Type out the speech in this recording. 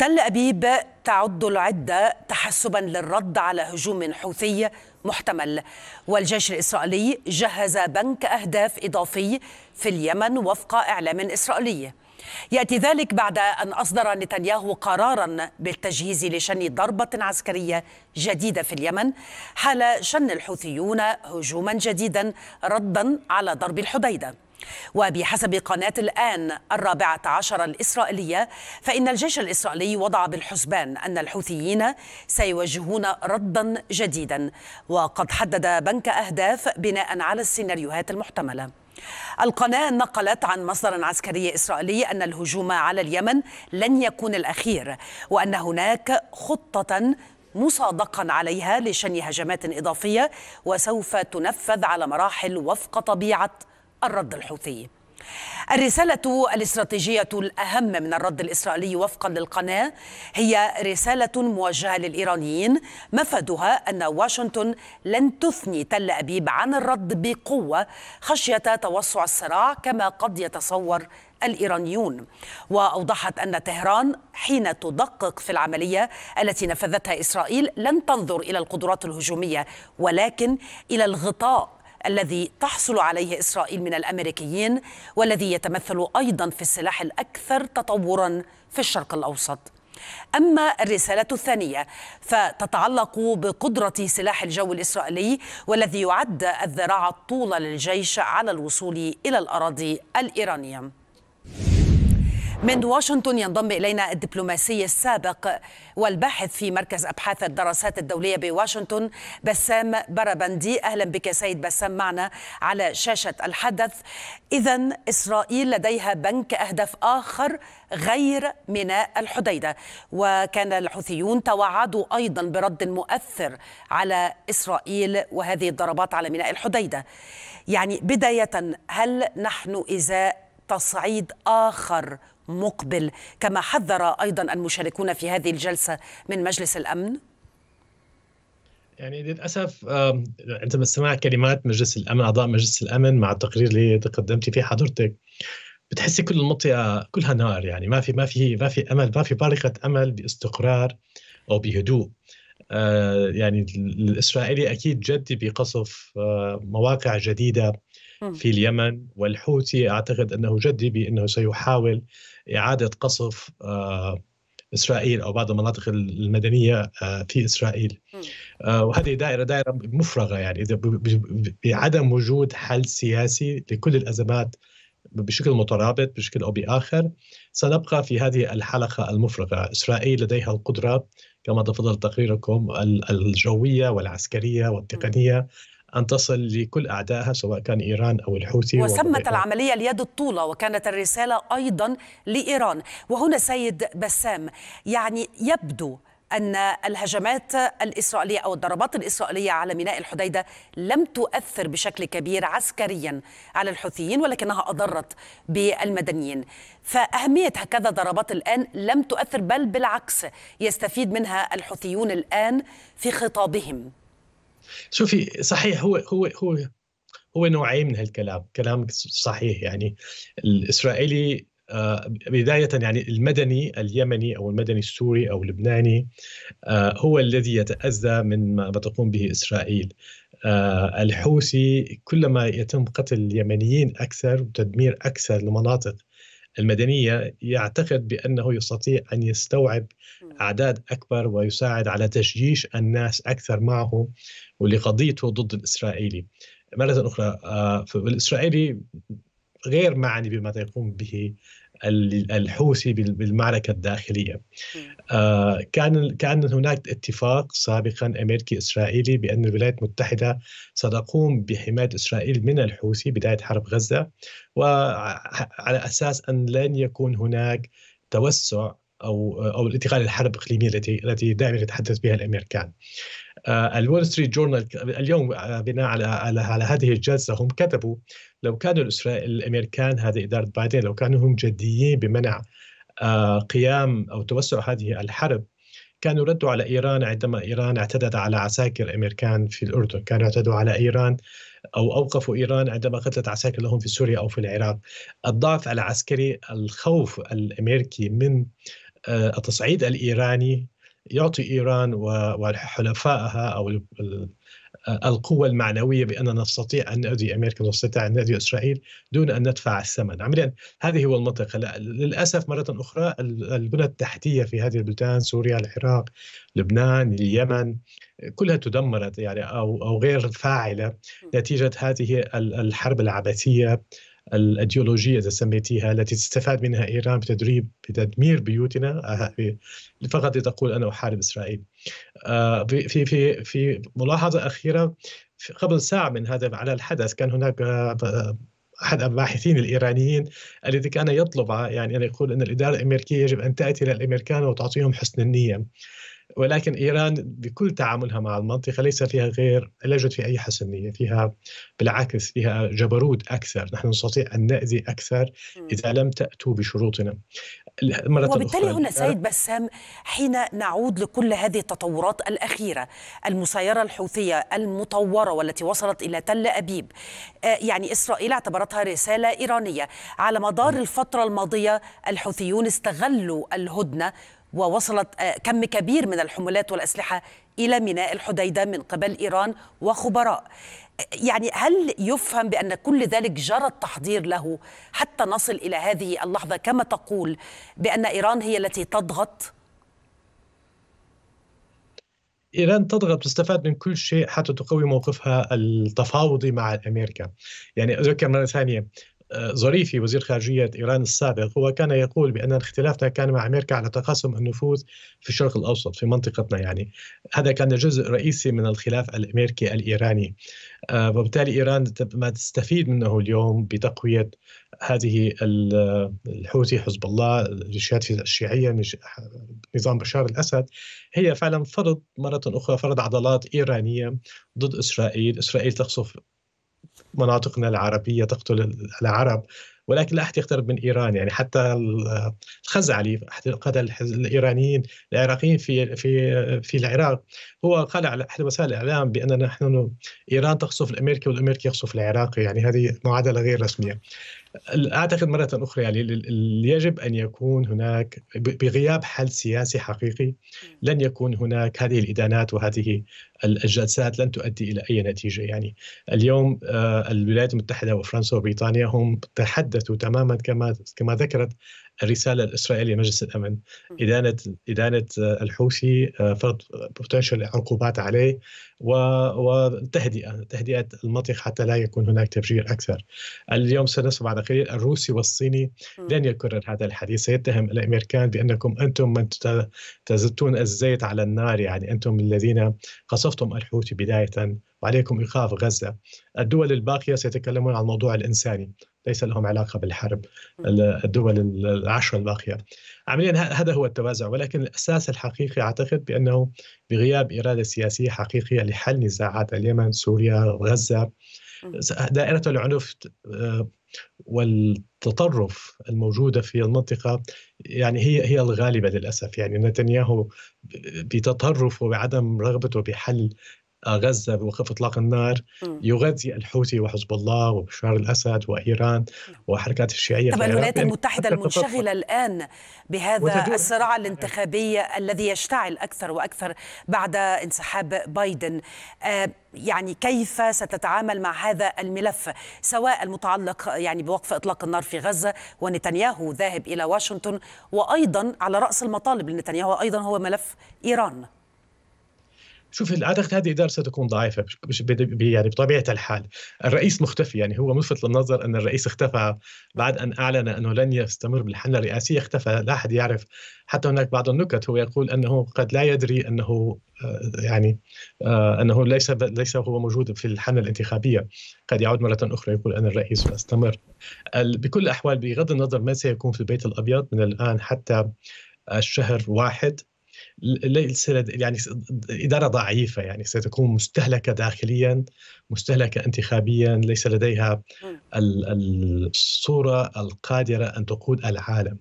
تل أبيب تعد العدة تحسبا للرد على هجوم حوثي محتمل. والجيش الإسرائيلي جهز بنك أهداف إضافي في اليمن وفق إعلام إسرائيلي. يأتي ذلك بعد أن أصدر نتنياهو قرارا بالتجهيز لشن ضربة عسكرية جديدة في اليمن. حال شن الحوثيون هجوما جديدا ردا على ضرب الحديدة. وبحسب قناة الآن الرابعة عشر الإسرائيلية فإن الجيش الإسرائيلي وضع بالحسبان أن الحوثيين سيواجهون ردا جديدا. وقد حدد بنك أهداف بناء على السيناريوهات المحتملة. القناة نقلت عن مصدر عسكري إسرائيلي أن الهجوم على اليمن لن يكون الأخير وأن هناك خطة مصادقا عليها لشن هجمات إضافية وسوف تنفذ على مراحل وفق طبيعة الرد الحوثي. الرسالة الاستراتيجية الأهم من الرد الإسرائيلي وفقا للقناة هي رسالة موجهة للإيرانيين. مفادها أن واشنطن لن تثني تل أبيب عن الرد بقوة خشية توسع الصراع كما قد يتصور الإيرانيون. وأوضحت أن طهران حين تدقق في العملية التي نفذتها إسرائيل لن تنظر إلى القدرات الهجومية ولكن إلى الغطاء الذي تحصل عليه إسرائيل من الأمريكيين والذي يتمثل أيضا في السلاح الأكثر تطورا في الشرق الأوسط. أما الرسالة الثانية فتتعلق بقدرة سلاح الجو الإسرائيلي والذي يعد الذراع الطولة للجيش على الوصول إلى الأراضي الإيرانية. من واشنطن ينضم إلينا الدبلوماسي السابق والباحث في مركز أبحاث الدراسات الدولية بواشنطن بسام بربندي. أهلا بك سيد بسام معنا على شاشة الحدث. إذا إسرائيل لديها بنك أهداف آخر غير ميناء الحديدة. وكان الحوثيون توعدوا أيضا برد مؤثر على إسرائيل وهذه الضربات على ميناء الحديدة. يعني بداية هل نحن إزاء تصعيد آخر مقبل كما حذر أيضا المشاركون في هذه الجلسة من مجلس الأمن. يعني للأسف عندما استمع كلمات مجلس الأمن أعضاء مجلس الأمن مع التقرير اللي تقدمتي فيه حضرتك بتحسي كل المنطقة كلها نار. يعني ما في ما في ما في أمل ما في بارقة أمل باستقرار أو بهدوء. يعني الإسرائيلي أكيد جدي بقصف مواقع جديدة في اليمن والحوثي. أعتقد أنه جدي بأنه سيحاول إعادة قصف إسرائيل أو بعض المناطق المدنية في إسرائيل. وهذه دائرة دائرة مفرغة يعني. بعدم وجود حل سياسي لكل الأزمات بشكل مترابط بشكل أو بآخر سنبقى في هذه الحلقة المفرغة، إسرائيل لديها القدرة كما تفضل تقريركم الجوية والعسكرية والتقنية أن تصل لكل أعدائها سواء كان إيران أو الحوثي وسمت العملية اليد الطولة وكانت الرسالة أيضا لإيران. وهنا سيد بسام يعني يبدو أن الهجمات الإسرائيلية أو الضربات الإسرائيلية على ميناء الحديدة لم تؤثر بشكل كبير عسكريا على الحوثيين ولكنها أضرت بالمدنيين. فأهمية هكذا ضربات الآن لم تؤثر بل بالعكس يستفيد منها الحوثيون الآن في خطابهم. شوفي صحيح هو هو هو هو نوعين من هالكلام. كلامك صحيح يعني الإسرائيلي بداية يعني المدني اليمني أو المدني السوري أو اللبناني هو الذي يتأذى من ما تقوم به إسرائيل. الحوثي كلما يتم قتل اليمنيين أكثر وتدمير أكثر لمناطق المدنية يعتقد بأنه يستطيع أن يستوعب أعداد أكبر ويساعد على تجيش الناس أكثر معه ولقضيته ضد الإسرائيلي. مرة أخرى الإسرائيلي غير معني بما يقوم به الحوثي بالمعركة الداخلية. كان كان هناك اتفاق سابقا أمريكي إسرائيلي بأن الولايات المتحدة ستقوم بحماية إسرائيل من الحوثي بداية حرب غزة وعلى أساس أن لن يكون هناك توسع أو أو الانتقال للحرب الاقليميه التي التي دائما يتحدث بها الأمريكان. ال Wall Street Journal اليوم بناء على على, على هذه الجلسة هم كتبوا لو كانوا الأمريكان هذه إدارة بايدن لو كانوا هم جديين بمنع قيام أو توسع هذه الحرب كانوا ردوا على إيران عندما إيران اعتدت على عساكر امريكان في الأردن، كانوا اعتدوا على إيران أو أوقفوا إيران عندما قتلت عساكر لهم في سوريا أو في العراق. الضعف العسكري الخوف الأمريكي من التصعيد الإيراني يعطي إيران وحلفائها أو القوة المعنوية بأننا نستطيع أن نؤذي أمريكا نستطيع أن نؤذي إسرائيل دون أن ندفع الثمن. عمليا هذه هو المنطقة. للأسف مرة أخرى البنى التحتية في هذه البلدان سوريا العراق لبنان اليمن كلها تدمرت يعني أو, أو غير فاعلة نتيجة هذه الحرب العبثية الأيديولوجية إذا سميتيها التي تستفاد منها إيران بتدريب بتدمير بيوتنا فقط لتقول أنا أحارب إسرائيل. آه، في في في ملاحظة أخيرة قبل ساعة من هذا على الحدث كان هناك آه، أحد الباحثين الإيرانيين الذي كان يطلب يعني أن يقول أن الإدارة الأمريكية يجب أن تأتي للامريكان وتعطيهم حسن النية. ولكن إيران بكل تعاملها مع المنطقة ليس فيها غير لا يوجد فيها أي حسنية، فيها بالعكس فيها جبروت أكثر، نحن نستطيع أن نأذي أكثر إذا لم تأتوا بشروطنا. مرة وبالتالي هنا سيد بسام حين نعود لكل هذه التطورات الأخيرة المسيرة الحوثية المطورة والتي وصلت إلى تل أبيب آه، يعني إسرائيل اعتبرتها رسالة إيرانية. على مدار الفترة الماضية الحوثيون استغلوا الهدنة ووصلت آه، كم كبير من الحملات والأسلحة إلى ميناء الحديدة من قبل إيران وخبراء. يعني هل يفهم بأن كل ذلك جرى التحضير له حتى نصل إلى هذه اللحظة كما تقول بأن إيران هي التي تضغط؟ إيران تضغط تستفاد من كل شيء حتى تقوي موقفها التفاوضي مع أمريكا يعني أذكر مرة ثانية ظريفي وزير خارجية إيران السابق هو كان يقول بأن اختلافنا كان مع أمريكا على تقاسم النفوذ في الشرق الأوسط في منطقتنا يعني. هذا كان جزء رئيسي من الخلاف الأمريكي الإيراني. آه، وبالتالي إيران ما تستفيد منه اليوم بتقوية هذه الحوثي حزب الله الجيشات الشيعية نظام بشار الأسد. هي فعلا فرض مرة أخرى فرض عضلات إيرانية ضد إسرائيل. إسرائيل تقصف مناطقنا العربية تقتل العرب. ولكن لا أحد يقترب من إيران يعني حتى الخزعلي أحد القادة الإيرانيين العراقيين في في في العراق هو قال على أحد وسائل الإعلام بأن نحن إيران تقصف الأمريكي والأمريكي يقصف العراق يعني هذه معادلة غير رسمية. أعتقد مرة أخرى يعني يجب أن يكون هناك بغياب حل سياسي حقيقي. لن يكون هناك هذه الإدانات وهذه الجلسات لن تؤدي إلى أي نتيجة. يعني اليوم آه، الولايات المتحدة وفرنسا وبريطانيا هم تحدثوا تماما كما كما ذكرت الرسالة الإسرائيلية مجلس الأمن. ادانه إدانة الحوثي آه، فرض بوتنشال عقوبات عليه وتهدئه تهدئه المنطقة حتى لا يكون هناك تفجير أكثر. اليوم سنسمع على قليل الروسي والصيني لن يكرر هذا الحديث. سيتهم الأمريكان بأنكم أنتم من تزتون الزيت على النار يعني أنتم الذين قصفتم الحوثي بداية وعليكم إيقاف غزة. الدول الباقية سيتكلمون عن الموضوع الإنساني. ليس لهم علاقة بالحرب الدول العشره الباقية. عمليا هذا هو التوازع ولكن الأساس الحقيقي أعتقد بأنه بغياب إرادة سياسية حقيقية لحل نزاعات اليمن، سوريا، غزة. دائرة العنف آه، والتطرف الموجودة في المنطقة يعني هي هي الغالبة للأسف. يعني نتنياهو بتطرفه وبعدم رغبته بحل غزة بوقف إطلاق النار يغذي الحوثي وحزب الله وبشار الأسد وإيران نعم. وحركات الشيعية طبعا الولايات المتحدة المنشغلة الآن بهذا الصراع الانتخابي الذي يشتعل أكثر وأكثر بعد انسحاب بايدن. آه يعني كيف ستتعامل مع هذا الملف سواء المتعلق يعني بوقف إطلاق النار في غزة ونتنياهو ذاهب إلى واشنطن وأيضا على رأس المطالب لنتنياهو أيضا هو ملف إيران؟ شوف اعتقد هذه الاداره ستكون ضعيفة يعني بطبيعة الحال. الرئيس مختفي يعني هو ملفت للنظر أن الرئيس اختفى بعد أن أعلن أنه لن يستمر بالحملة الرئاسية. اختفى لا أحد يعرف. حتى هناك بعض النكت هو يقول أنه قد لا يدري أنه آه، يعني آه، أنه ليس ليس هو موجود في الحملة الانتخابية. قد يعود مرة أخرى يقول أن الرئيس سيستمر بكل الاحوال بغض النظر ما سيكون في البيت الأبيض من الآن حتى الشهر واحد ليس يعني إدارة ضعيفة يعني ستكون مستهلكة داخليا مستهلكة انتخابيا ليس لديها الصورة القادرة أن تقود العالم.